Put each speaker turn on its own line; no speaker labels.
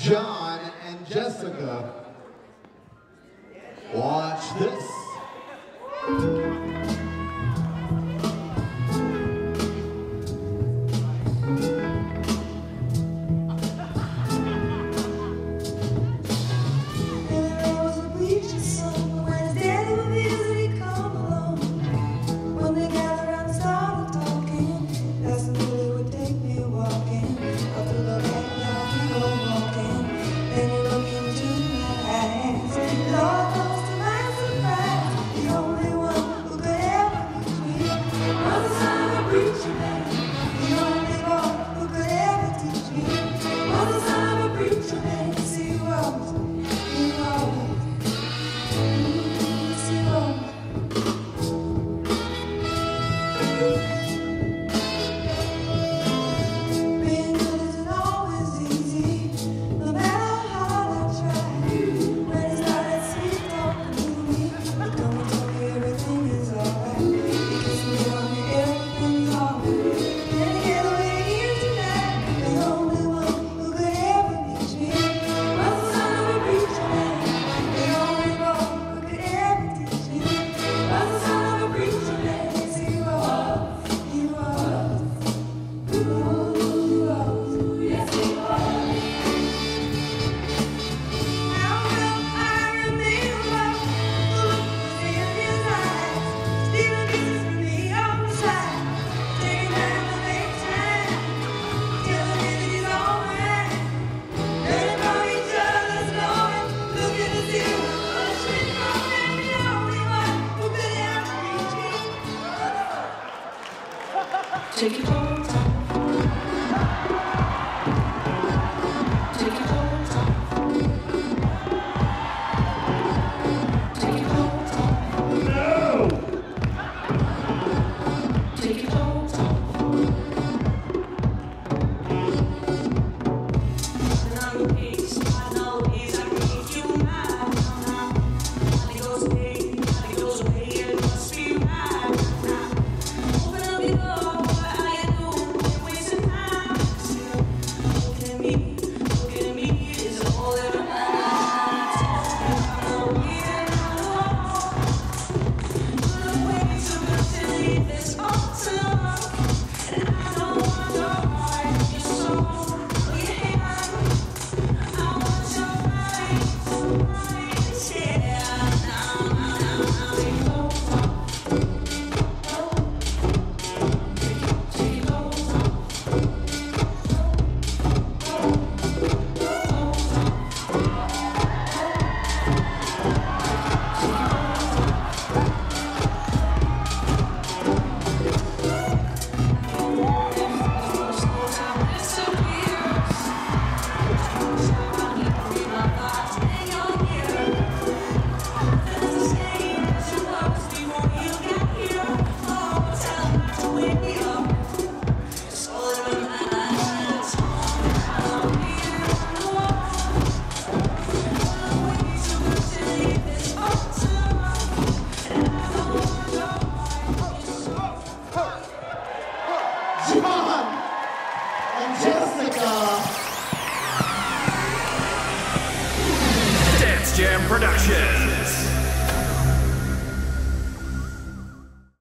John and Jessica. Watch this.
Take it all time. production.